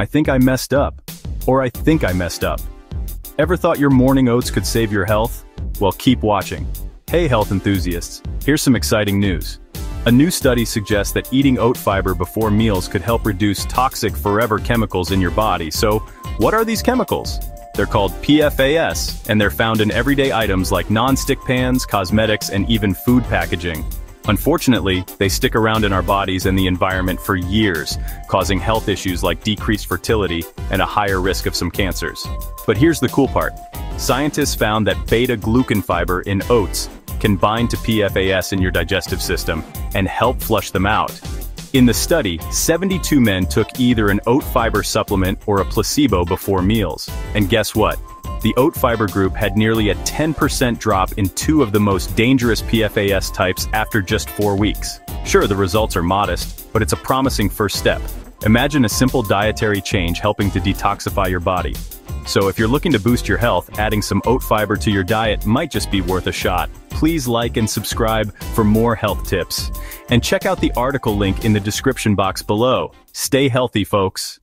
I think I messed up. Or I think I messed up. Ever thought your morning oats could save your health? Well, keep watching. Hey health enthusiasts, here's some exciting news. A new study suggests that eating oat fiber before meals could help reduce toxic forever chemicals in your body. So, what are these chemicals? They're called PFAS, and they're found in everyday items like non-stick pans, cosmetics, and even food packaging. Unfortunately, they stick around in our bodies and the environment for years, causing health issues like decreased fertility and a higher risk of some cancers. But here's the cool part. Scientists found that beta-glucan fiber in oats can bind to PFAS in your digestive system and help flush them out. In the study, 72 men took either an oat fiber supplement or a placebo before meals. And guess what? The oat fiber group had nearly a 10% drop in two of the most dangerous PFAS types after just four weeks. Sure, the results are modest, but it's a promising first step. Imagine a simple dietary change helping to detoxify your body. So if you're looking to boost your health, adding some oat fiber to your diet might just be worth a shot. Please like and subscribe for more health tips. And check out the article link in the description box below. Stay healthy, folks.